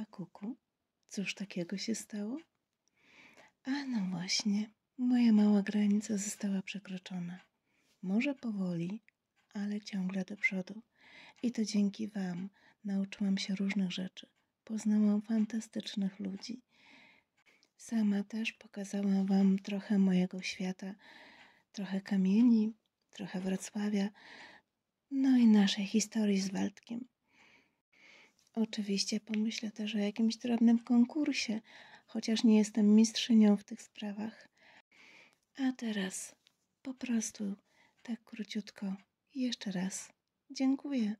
A kuku, cóż takiego się stało? A no właśnie, moja mała granica została przekroczona. Może powoli, ale ciągle do przodu. I to dzięki Wam nauczyłam się różnych rzeczy. Poznałam fantastycznych ludzi. Sama też pokazałam Wam trochę mojego świata, trochę kamieni, trochę Wrocławia, no i naszej historii z Waldkiem. Oczywiście pomyślę też o jakimś drobnym konkursie, chociaż nie jestem mistrzynią w tych sprawach. A teraz po prostu tak króciutko jeszcze raz dziękuję.